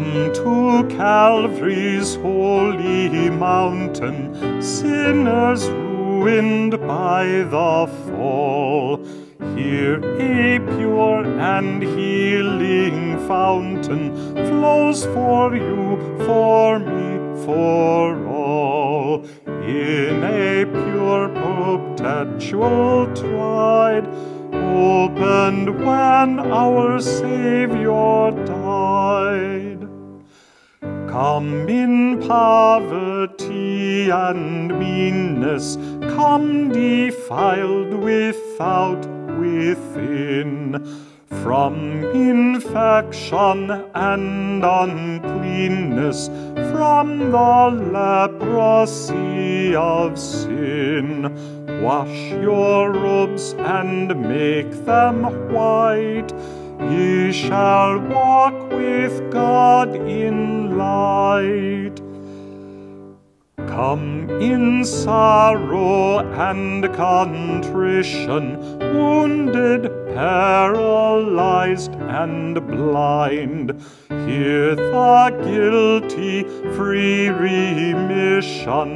Come to Calvary's holy mountain, sinners ruined by the fall. Here a pure and healing fountain flows for you, for me, for all. In a pure perpetual tide, opened when our Savior died. Come in poverty and meanness, come defiled without, within. From infection and uncleanness, from the leprosy of sin. Wash your robes and make them white. Ye shall walk with God in light. Come in sorrow and contrition, wounded, paralyzed, and blind. Hear the guilty free remission,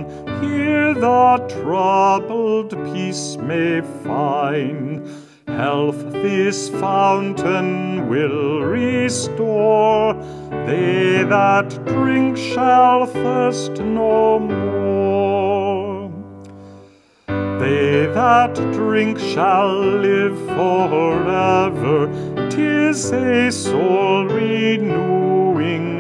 here the troubled peace may find. Health this fountain will restore, they that drink shall thirst no more. They that drink shall live forever, tis a soul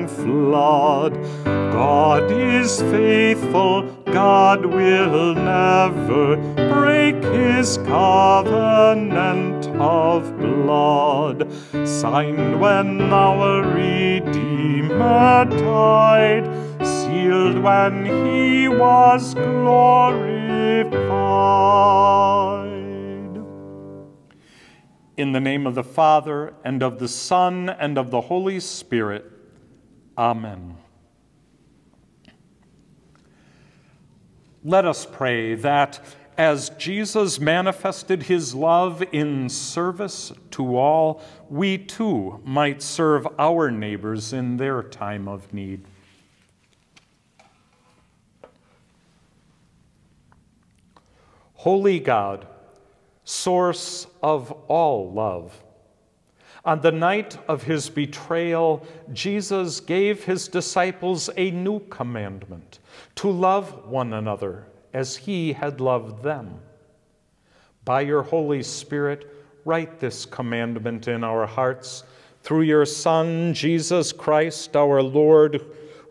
flood. God is faithful, God will never break his covenant of blood, signed when our Redeemer died, sealed when he was glorified. In the name of the Father, and of the Son, and of the Holy Spirit, Amen. Let us pray that as Jesus manifested his love in service to all, we too might serve our neighbors in their time of need. Holy God, source of all love, on the night of his betrayal, Jesus gave his disciples a new commandment to love one another as he had loved them. By your Holy Spirit, write this commandment in our hearts through your Son, Jesus Christ, our Lord,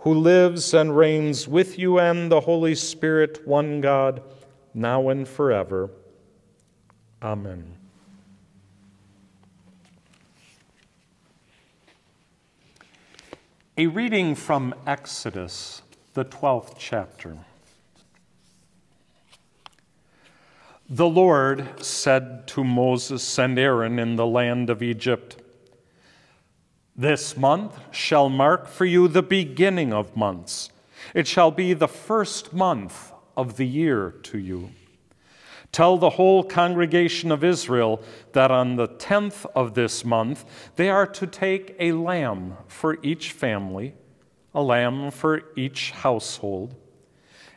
who lives and reigns with you and the Holy Spirit, one God, now and forever. Amen. A reading from Exodus, the 12th chapter. The Lord said to Moses and Aaron in the land of Egypt, This month shall mark for you the beginning of months. It shall be the first month of the year to you. Tell the whole congregation of Israel that on the tenth of this month they are to take a lamb for each family, a lamb for each household.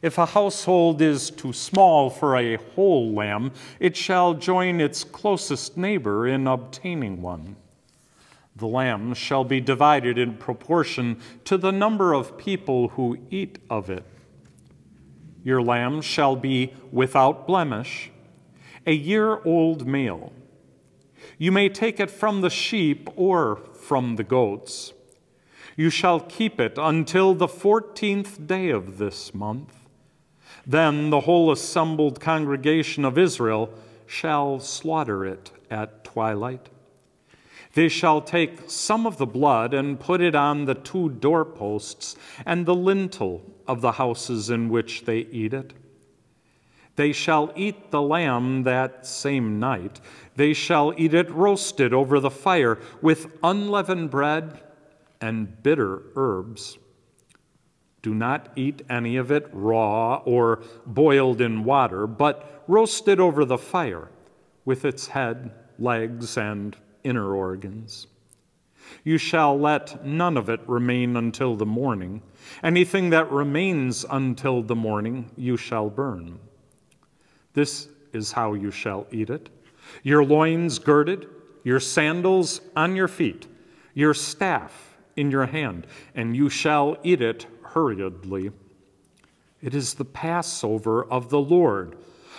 If a household is too small for a whole lamb, it shall join its closest neighbor in obtaining one. The lamb shall be divided in proportion to the number of people who eat of it. Your lamb shall be without blemish, a year old male. You may take it from the sheep or from the goats. You shall keep it until the fourteenth day of this month. Then the whole assembled congregation of Israel shall slaughter it at twilight. They shall take some of the blood and put it on the two doorposts and the lintel of the houses in which they eat it. They shall eat the lamb that same night. They shall eat it roasted over the fire with unleavened bread and bitter herbs. Do not eat any of it raw or boiled in water, but roast it over the fire with its head, legs, and inner organs. You shall let none of it remain until the morning. Anything that remains until the morning you shall burn. This is how you shall eat it your loins girded, your sandals on your feet, your staff in your hand, and you shall eat it hurriedly. It is the Passover of the Lord.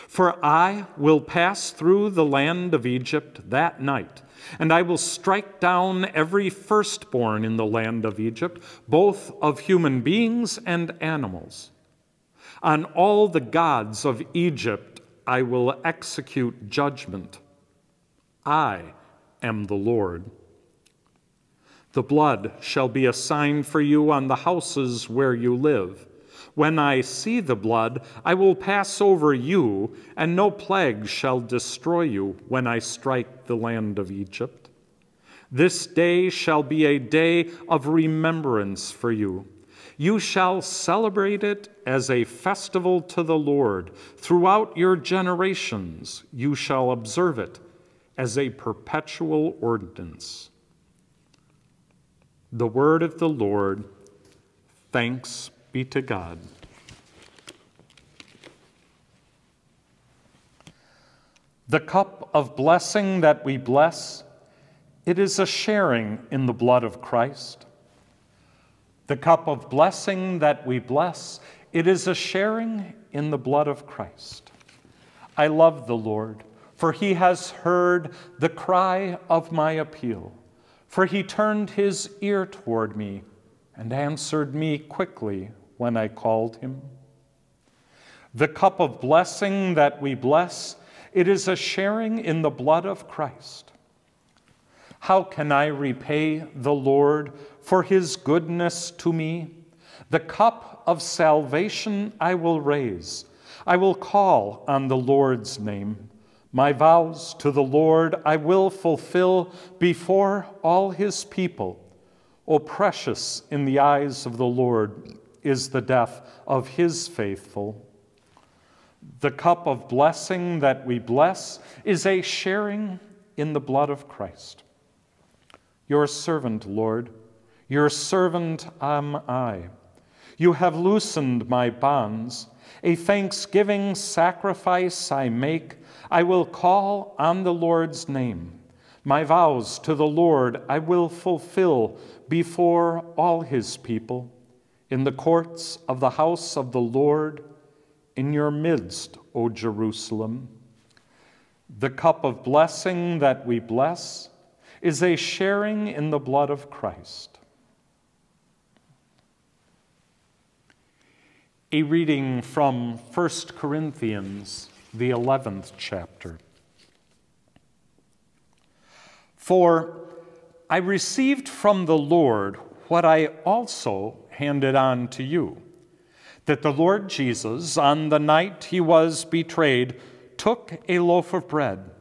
For I will pass through the land of Egypt that night, and I will strike down every firstborn in the land of Egypt, both of human beings and animals. On all the gods of Egypt I will execute judgment. I am the Lord. The blood shall be a sign for you on the houses where you live. When I see the blood, I will pass over you, and no plague shall destroy you when I strike the land of Egypt. This day shall be a day of remembrance for you. You shall celebrate it as a festival to the Lord. Throughout your generations, you shall observe it as a perpetual ordinance. The word of the Lord, thanks be to God. The cup of blessing that we bless, it is a sharing in the blood of Christ. The cup of blessing that we bless, it is a sharing in the blood of Christ. I love the Lord, for he has heard the cry of my appeal. For he turned his ear toward me and answered me quickly when I called him. The cup of blessing that we bless, it is a sharing in the blood of Christ. How can I repay the Lord for his goodness to me? The cup of salvation I will raise. I will call on the Lord's name. My vows to the Lord I will fulfill before all his people. O precious in the eyes of the Lord is the death of his faithful. The cup of blessing that we bless is a sharing in the blood of Christ. Your servant, Lord, your servant am I. You have loosened my bonds. A thanksgiving sacrifice I make. I will call on the Lord's name. My vows to the Lord I will fulfill before all his people, in the courts of the house of the Lord, in your midst, O Jerusalem. The cup of blessing that we bless is a sharing in the blood of Christ. A reading from 1 Corinthians, the 11th chapter. For I received from the Lord what I also handed on to you that the Lord Jesus, on the night he was betrayed, took a loaf of bread,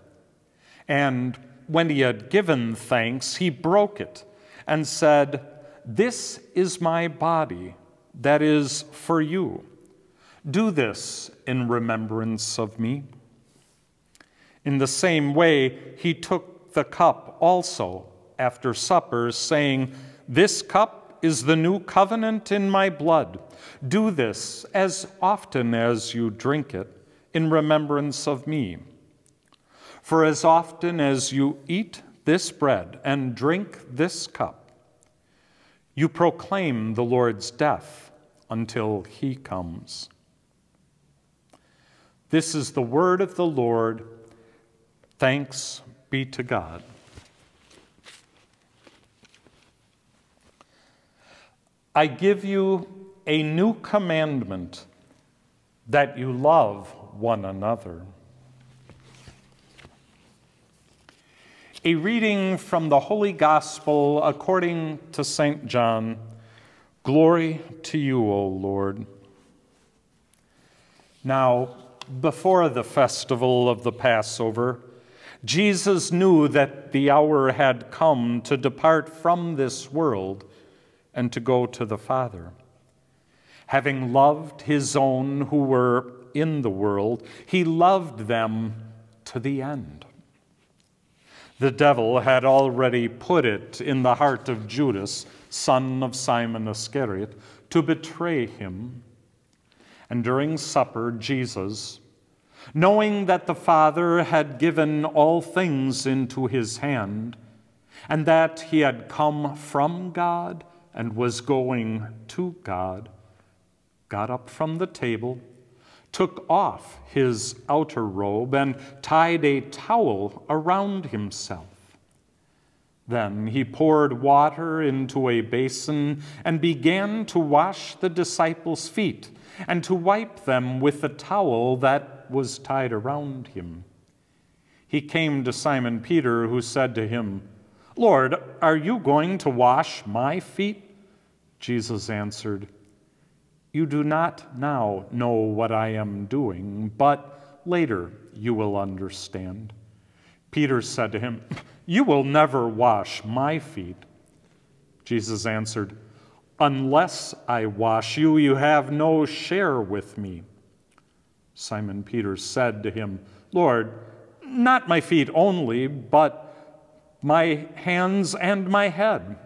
and when he had given thanks, he broke it and said, This is my body that is for you. Do this in remembrance of me. In the same way, he took the cup also after supper, saying, This cup is the new covenant in my blood. Do this as often as you drink it in remembrance of me. For as often as you eat this bread and drink this cup, you proclaim the Lord's death until he comes. This is the word of the Lord. Thanks be to God. I give you a new commandment that you love one another. A reading from the Holy Gospel according to St. John. Glory to you, O Lord. Now, before the festival of the Passover, Jesus knew that the hour had come to depart from this world and to go to the Father. Having loved his own who were in the world, he loved them to the end. The devil had already put it in the heart of Judas, son of Simon Iscariot, to betray him. And during supper, Jesus, knowing that the Father had given all things into his hand, and that he had come from God and was going to God, got up from the table took off his outer robe and tied a towel around himself. Then he poured water into a basin and began to wash the disciples' feet and to wipe them with the towel that was tied around him. He came to Simon Peter, who said to him, Lord, are you going to wash my feet? Jesus answered, you do not now know what I am doing, but later you will understand. Peter said to him, You will never wash my feet. Jesus answered, Unless I wash you, you have no share with me. Simon Peter said to him, Lord, not my feet only, but my hands and my head.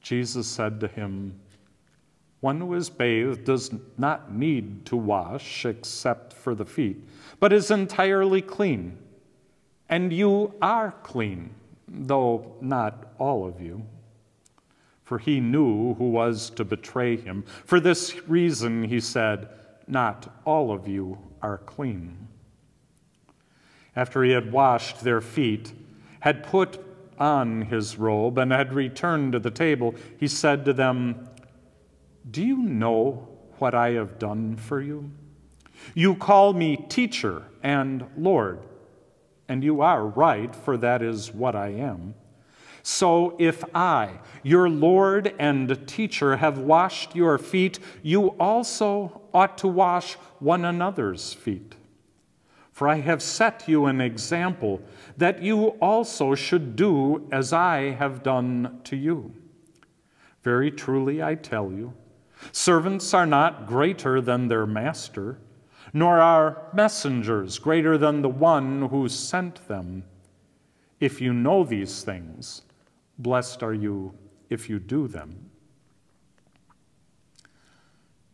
Jesus said to him, one who is bathed does not need to wash except for the feet, but is entirely clean. And you are clean, though not all of you. For he knew who was to betray him. For this reason, he said, Not all of you are clean. After he had washed their feet, had put on his robe, and had returned to the table, he said to them, do you know what I have done for you? You call me teacher and Lord, and you are right, for that is what I am. So if I, your Lord and teacher, have washed your feet, you also ought to wash one another's feet. For I have set you an example that you also should do as I have done to you. Very truly, I tell you, Servants are not greater than their master, nor are messengers greater than the one who sent them. If you know these things, blessed are you if you do them.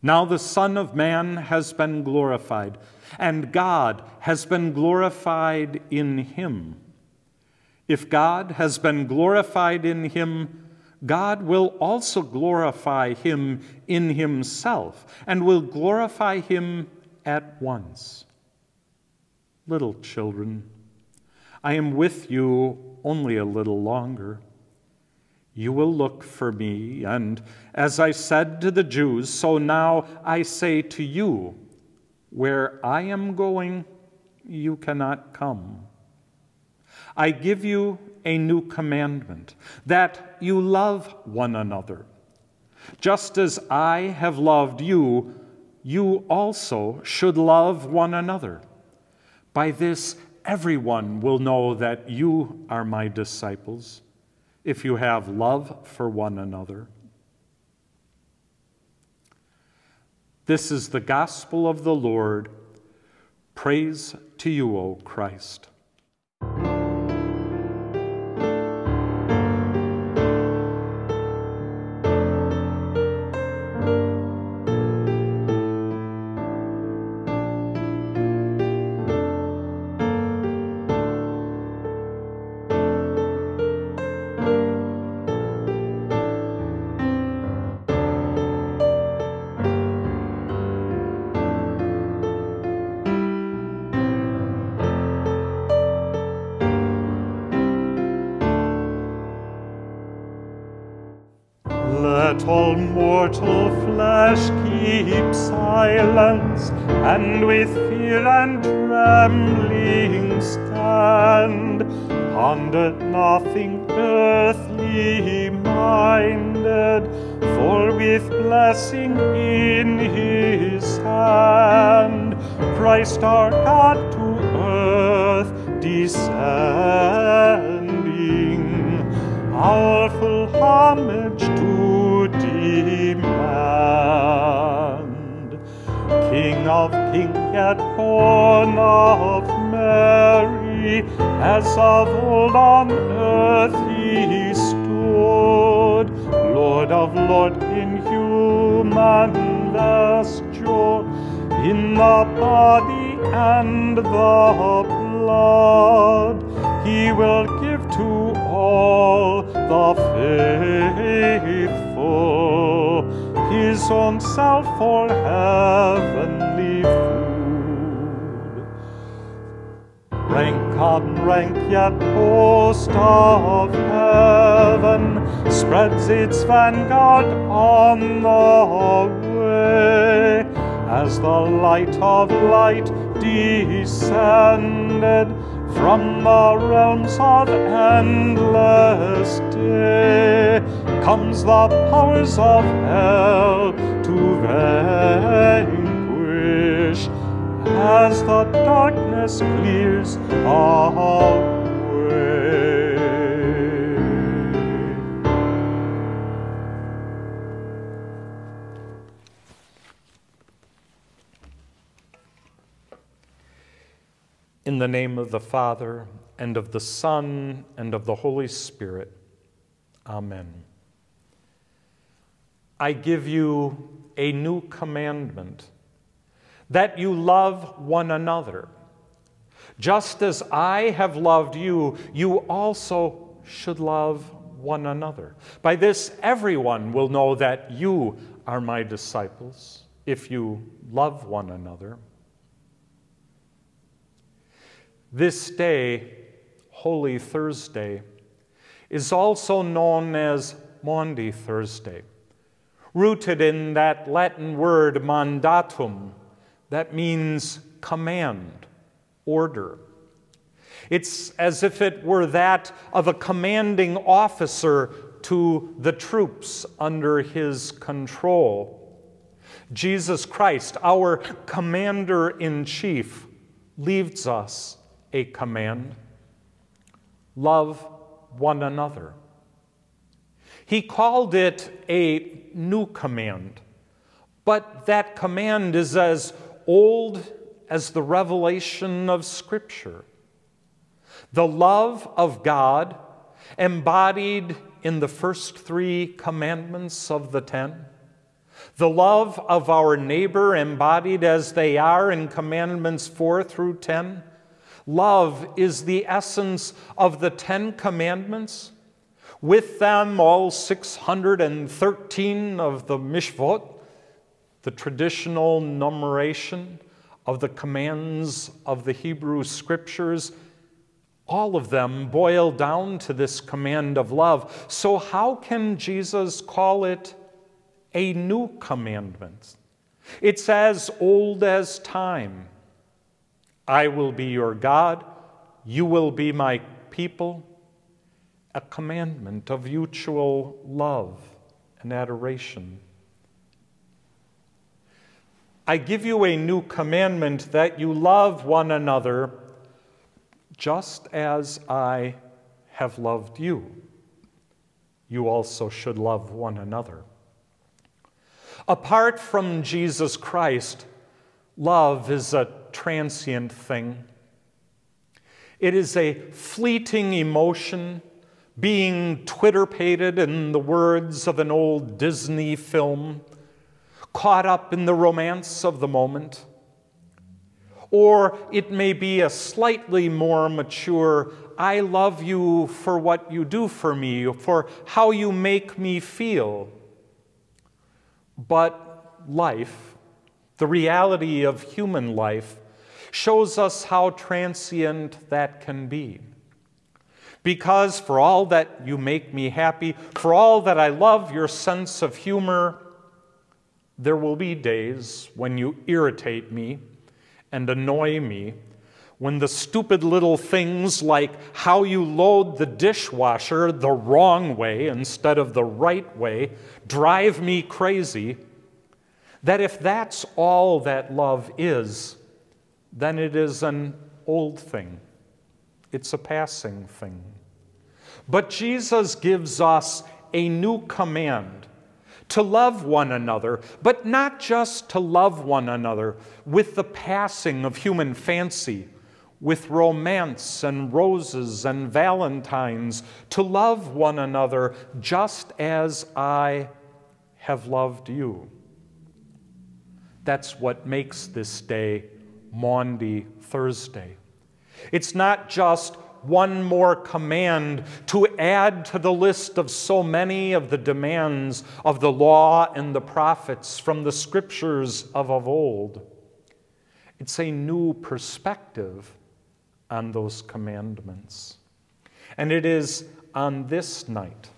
Now the Son of Man has been glorified, and God has been glorified in him. If God has been glorified in him, God will also glorify him in himself and will glorify him at once. Little children, I am with you only a little longer. You will look for me, and as I said to the Jews, so now I say to you, where I am going, you cannot come. I give you a new commandment that you love one another. Just as I have loved you, you also should love one another. By this, everyone will know that you are my disciples if you have love for one another. This is the gospel of the Lord. Praise to you, O Christ. Our homage to demand. King of kings, yet born of Mary, as of old on earth he stood. Lord of Lord in human vesture, in the body and the blood, he will give all the faithful. His own self for heavenly food. Rank on rank, yet host of heaven. Spreads its vanguard on the way. As the light of light descended from the realms of endless day comes the powers of hell to vanquish as the darkness clears away. In the name of the Father, and of the Son, and of the Holy Spirit. Amen. I give you a new commandment that you love one another. Just as I have loved you, you also should love one another. By this, everyone will know that you are my disciples if you love one another. This day, Holy Thursday, is also known as Maundy Thursday, rooted in that Latin word mandatum, that means command, order. It's as if it were that of a commanding officer to the troops under his control. Jesus Christ, our commander in chief, leaves us a command love one another. He called it a new command, but that command is as old as the revelation of Scripture. The love of God embodied in the first three commandments of the ten, the love of our neighbor embodied as they are in commandments four through ten. Love is the essence of the Ten Commandments. With them, all 613 of the Mitzvot, the traditional numeration of the commands of the Hebrew Scriptures, all of them boil down to this command of love. So, how can Jesus call it a new commandment? It's as old as time. I will be your God, you will be my people. A commandment of mutual love and adoration. I give you a new commandment that you love one another just as I have loved you. You also should love one another. Apart from Jesus Christ, love is a transient thing. It is a fleeting emotion being twitterpated in the words of an old Disney film, caught up in the romance of the moment. Or it may be a slightly more mature, I love you for what you do for me, for how you make me feel. But life, the reality of human life, shows us how transient that can be. Because for all that you make me happy, for all that I love your sense of humor, there will be days when you irritate me and annoy me, when the stupid little things like how you load the dishwasher the wrong way instead of the right way drive me crazy, that if that's all that love is, then it is an old thing. It's a passing thing. But Jesus gives us a new command to love one another, but not just to love one another with the passing of human fancy, with romance and roses and valentines, to love one another just as I have loved you. That's what makes this day Maundy Thursday. It's not just one more command to add to the list of so many of the demands of the law and the prophets from the scriptures of of old. It's a new perspective on those commandments. And it is on this night,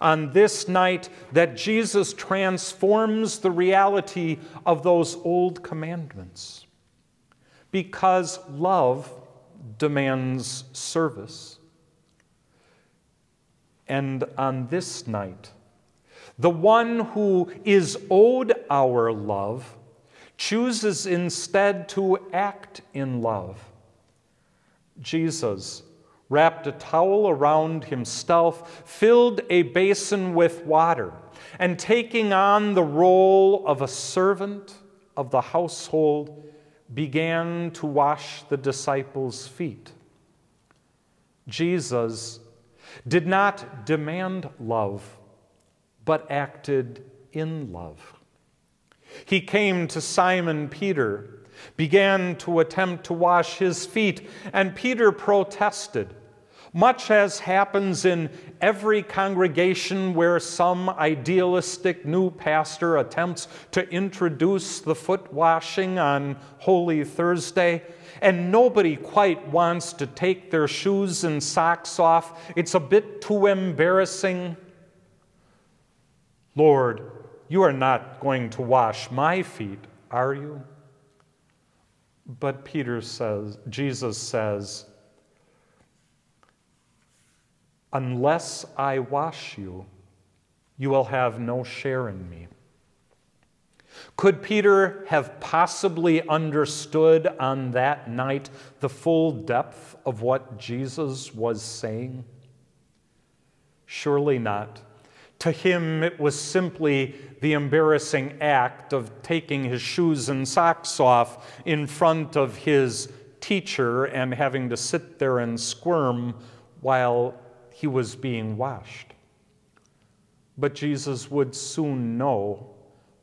on this night, that Jesus transforms the reality of those old commandments. Because love demands service. And on this night, the one who is owed our love chooses instead to act in love. Jesus wrapped a towel around himself, filled a basin with water, and taking on the role of a servant of the household, began to wash the disciples' feet. Jesus did not demand love, but acted in love. He came to Simon Peter, began to attempt to wash his feet, and Peter protested much as happens in every congregation where some idealistic new pastor attempts to introduce the foot washing on Holy Thursday, and nobody quite wants to take their shoes and socks off. It's a bit too embarrassing. Lord, you are not going to wash my feet, are you? But Peter says, Jesus says, Unless I wash you, you will have no share in me. Could Peter have possibly understood on that night the full depth of what Jesus was saying? Surely not. To him, it was simply the embarrassing act of taking his shoes and socks off in front of his teacher and having to sit there and squirm while he was being washed. But Jesus would soon know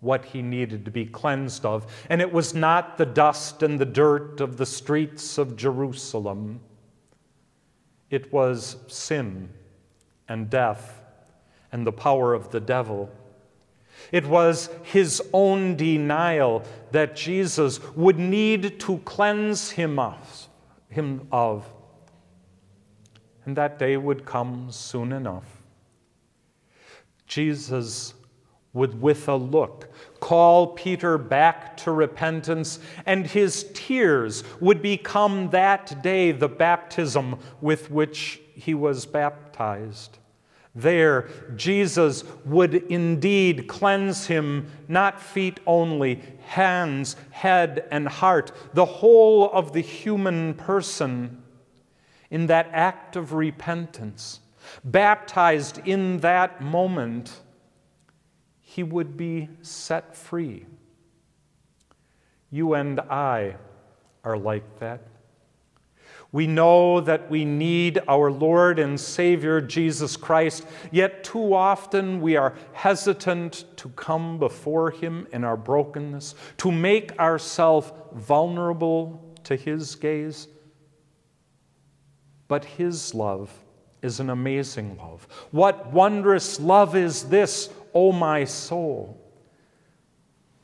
what he needed to be cleansed of, and it was not the dust and the dirt of the streets of Jerusalem. It was sin and death and the power of the devil. It was his own denial that Jesus would need to cleanse him of. Him of and that day would come soon enough. Jesus would, with a look, call Peter back to repentance, and his tears would become that day the baptism with which he was baptized. There, Jesus would indeed cleanse him, not feet only, hands, head, and heart, the whole of the human person in that act of repentance, baptized in that moment, he would be set free. You and I are like that. We know that we need our Lord and Savior Jesus Christ, yet too often we are hesitant to come before Him in our brokenness, to make ourselves vulnerable to His gaze. But His love is an amazing love. What wondrous love is this, O my soul,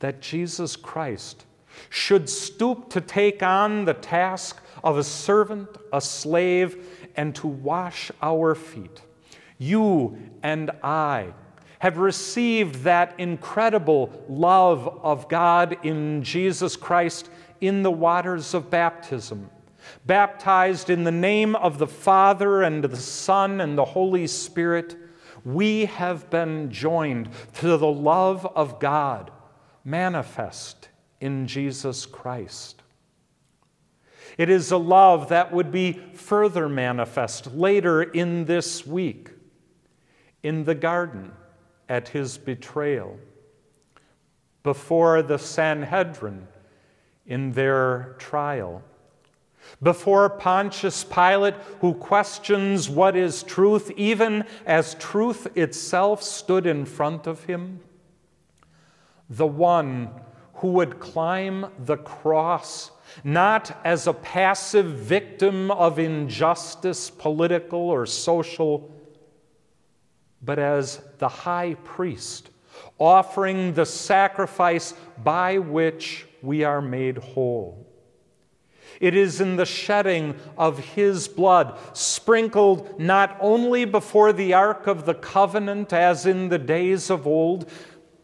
that Jesus Christ should stoop to take on the task of a servant, a slave, and to wash our feet. You and I have received that incredible love of God in Jesus Christ in the waters of baptism baptized in the name of the Father and the Son and the Holy Spirit, we have been joined to the love of God manifest in Jesus Christ. It is a love that would be further manifest later in this week in the garden at his betrayal, before the Sanhedrin in their trial Before Pontius Pilate, who questions what is truth, even as truth itself stood in front of him, the one who would climb the cross not as a passive victim of injustice, political or social, but as the high priest, offering the sacrifice by which we are made whole. It is in the shedding of his blood, sprinkled not only before the Ark of the Covenant as in the days of old,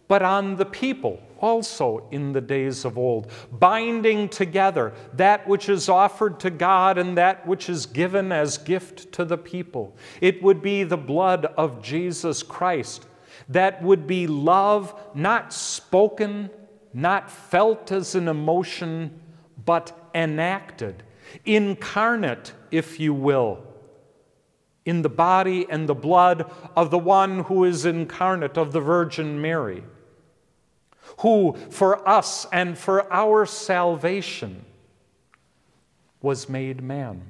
but on the people also in the days of old, binding together that which is offered to God and that which is given as gift to the people. It would be the blood of Jesus Christ that would be love not spoken, not felt as an emotion, but enacted, incarnate, if you will, in the body and the blood of the one who is incarnate, of the Virgin Mary, who for us and for our salvation was made man.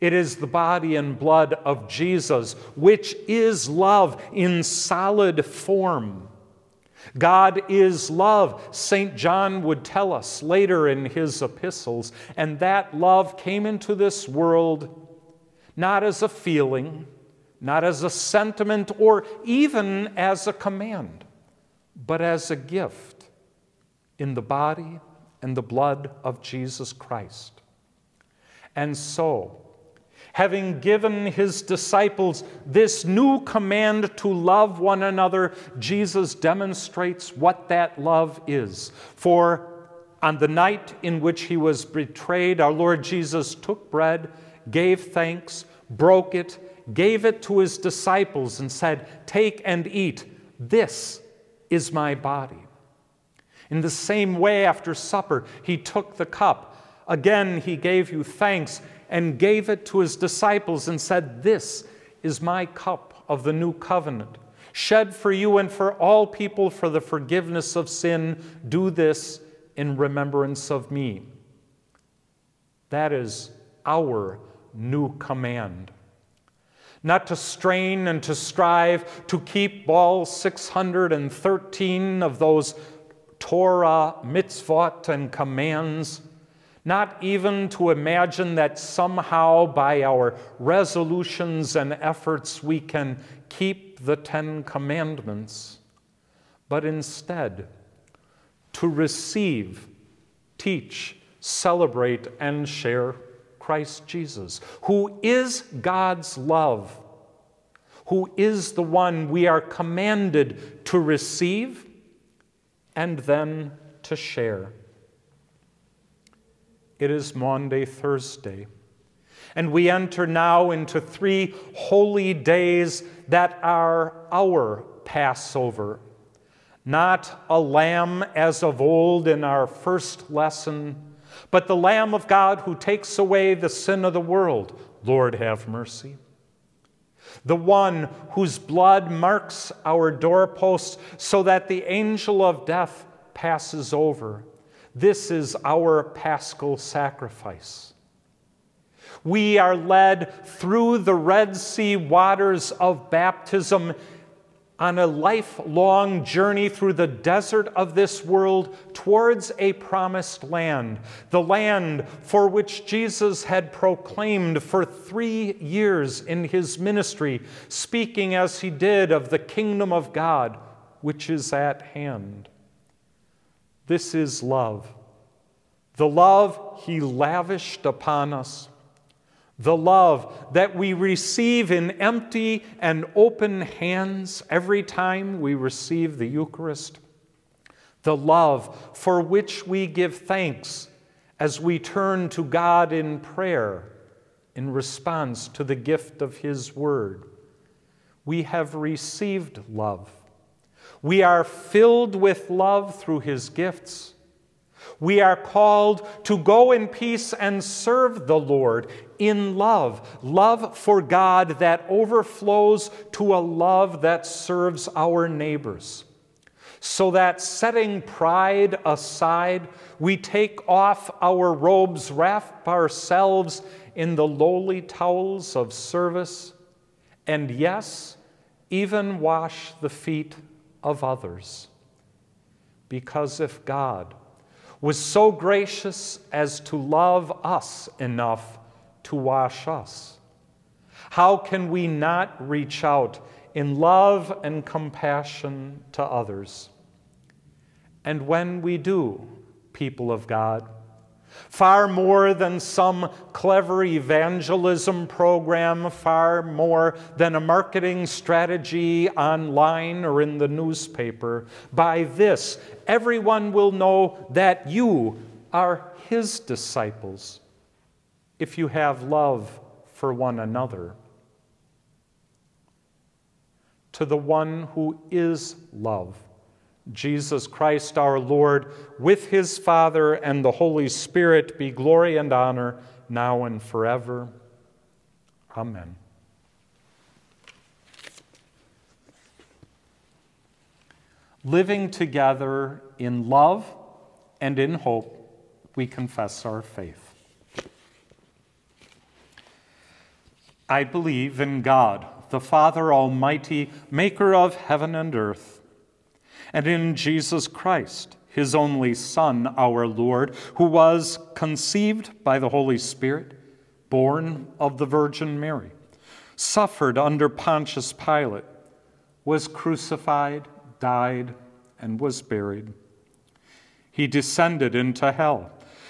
It is the body and blood of Jesus, which is love in solid form God is love, St. John would tell us later in his epistles, and that love came into this world not as a feeling, not as a sentiment, or even as a command, but as a gift in the body and the blood of Jesus Christ. And so, having given his disciples this new command to love one another, Jesus demonstrates what that love is. For on the night in which he was betrayed, our Lord Jesus took bread, gave thanks, broke it, gave it to his disciples, and said, Take and eat. This is my body. In the same way, after supper, he took the cup. Again, he gave you thanks and gave it to his disciples and said, This is my cup of the new covenant, shed for you and for all people for the forgiveness of sin. Do this in remembrance of me. That is our new command. Not to strain and to strive to keep all 613 of those Torah, mitzvot, and commands not even to imagine that somehow by our resolutions and efforts we can keep the Ten Commandments, but instead to receive, teach, celebrate, and share Christ Jesus, who is God's love, who is the one we are commanded to receive and then to share. It is Maundy, Thursday. And we enter now into three holy days that are our Passover. Not a lamb as of old in our first lesson, but the Lamb of God who takes away the sin of the world. Lord, have mercy. The one whose blood marks our doorposts so that the angel of death passes over this is our paschal sacrifice. We are led through the Red Sea waters of baptism on a lifelong journey through the desert of this world towards a promised land, the land for which Jesus had proclaimed for three years in his ministry, speaking as he did of the kingdom of God, which is at hand. This is love. The love he lavished upon us. The love that we receive in empty and open hands every time we receive the Eucharist. The love for which we give thanks as we turn to God in prayer in response to the gift of His Word. We have received love. We are filled with love through his gifts. We are called to go in peace and serve the Lord in love, love for God that overflows to a love that serves our neighbors. so that setting pride aside, we take off our robes, wrap ourselves in the lowly towels of service, and yes, even wash the feet of others. Because if God was so gracious as to love us enough to wash us, how can we not reach out in love and compassion to others? And when we do, people of God, far more than some clever evangelism program, far more than a marketing strategy online or in the newspaper. By this, everyone will know that you are his disciples if you have love for one another. To the one who is love Jesus Christ our Lord, with his Father and the Holy Spirit, be glory and honor now and forever. Amen. Living together in love and in hope, we confess our faith. I believe in God, the Father Almighty, maker of heaven and earth and in Jesus Christ, his only Son, our Lord, who was conceived by the Holy Spirit, born of the Virgin Mary, suffered under Pontius Pilate, was crucified, died, and was buried. He descended into hell.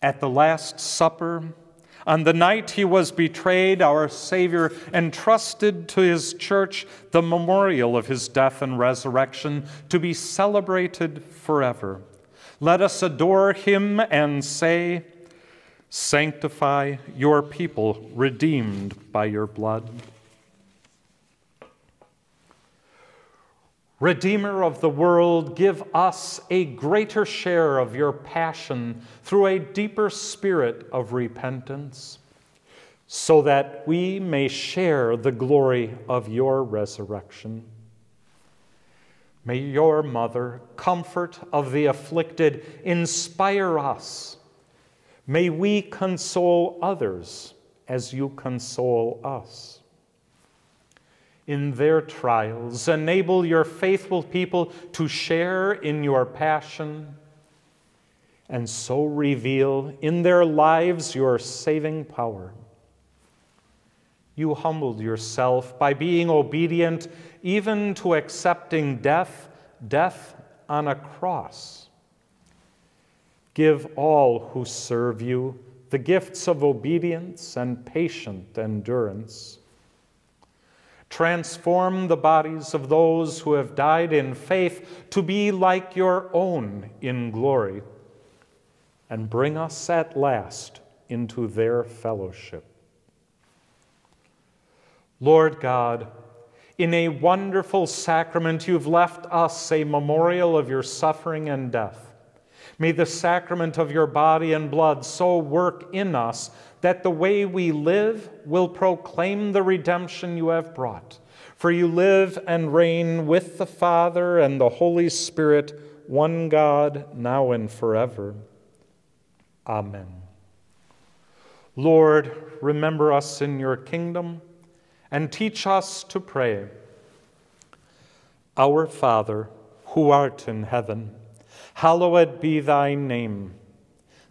At the Last Supper, on the night he was betrayed, our Savior entrusted to his church the memorial of his death and resurrection to be celebrated forever. Let us adore him and say, Sanctify your people, redeemed by your blood. Redeemer of the world, give us a greater share of your passion through a deeper spirit of repentance, so that we may share the glory of your resurrection. May your mother, comfort of the afflicted, inspire us. May we console others as you console us in their trials. Enable your faithful people to share in your passion and so reveal in their lives your saving power. You humbled yourself by being obedient even to accepting death, death on a cross. Give all who serve you the gifts of obedience and patient endurance Transform the bodies of those who have died in faith to be like your own in glory, and bring us at last into their fellowship. Lord God, in a wonderful sacrament, you've left us a memorial of your suffering and death. May the sacrament of your body and blood so work in us that the way we live will proclaim the redemption you have brought. For you live and reign with the Father and the Holy Spirit, one God, now and forever. Amen. Lord, remember us in your kingdom and teach us to pray. Our Father, who art in heaven, hallowed be thy name.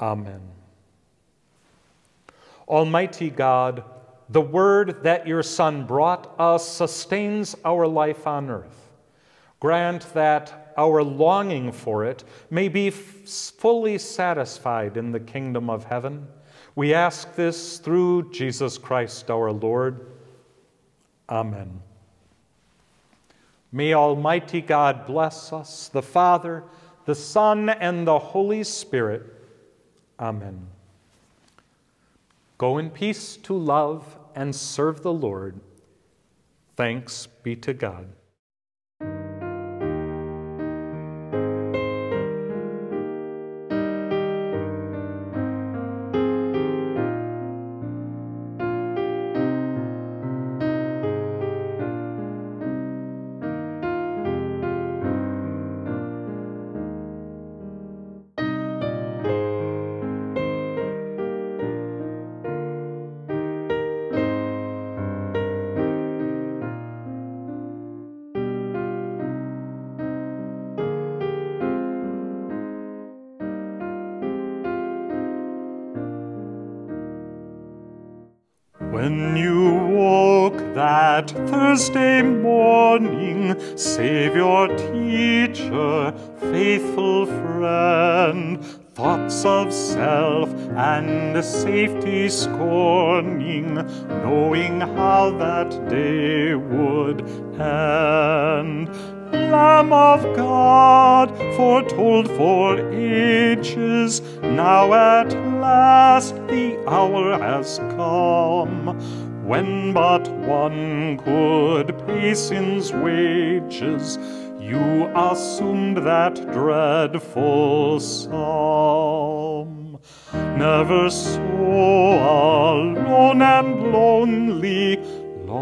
Amen. Almighty God, the word that your Son brought us sustains our life on earth. Grant that our longing for it may be fully satisfied in the kingdom of heaven. We ask this through Jesus Christ our Lord. Amen. May Almighty God bless us, the Father, the Son, and the Holy Spirit. Amen. Go in peace to love and serve the Lord. Thanks be to God. Day would end. Lamb of God, foretold for ages, now at last the hour has come, when but one could pay sin's wages, you assumed that dreadful psalm. Never so alone and lonely,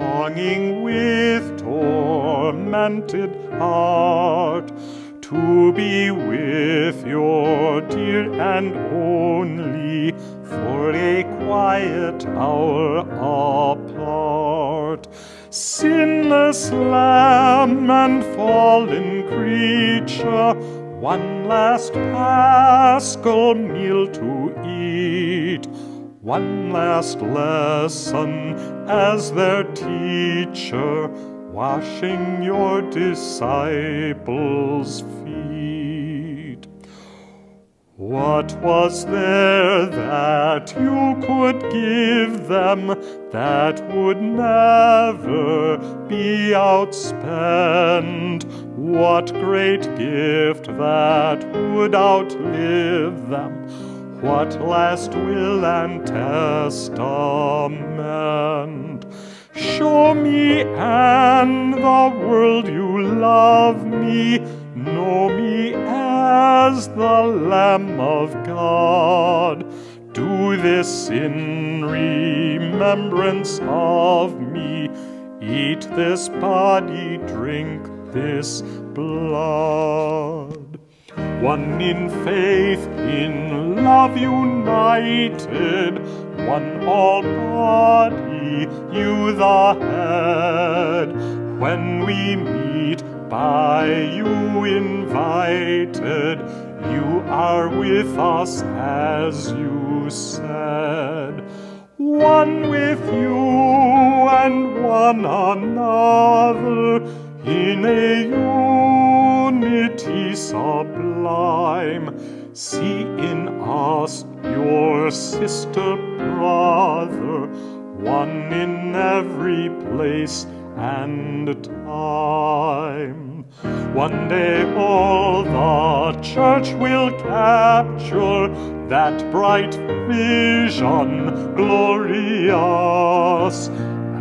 longing with tormented heart to be with your dear and only for a quiet hour apart. Sinless lamb and fallen creature, one last paschal meal to one last lesson as their teacher, washing your disciples' feet. What was there that you could give them that would never be outspent? What great gift that would outlive them? What last will and testament. Show me and the world you love me, know me as the Lamb of God. Do this in remembrance of me. Eat this body, drink this blood. One in faith, in love united, one all body, you the head. When we meet, by you invited, you are with us as you said. One with you and one another in a unity sublime. See in us your sister brother, one in every place and time. One day all the church will capture that bright vision glorious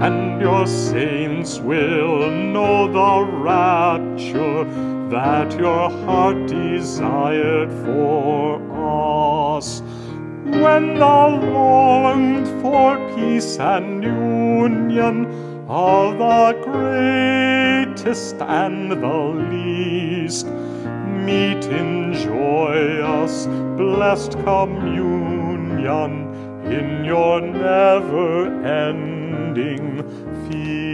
and your saints will know the rapture that your heart desired for us. When the longed for peace and union of the greatest and the least meet in joyous, blessed communion in your never ending feast.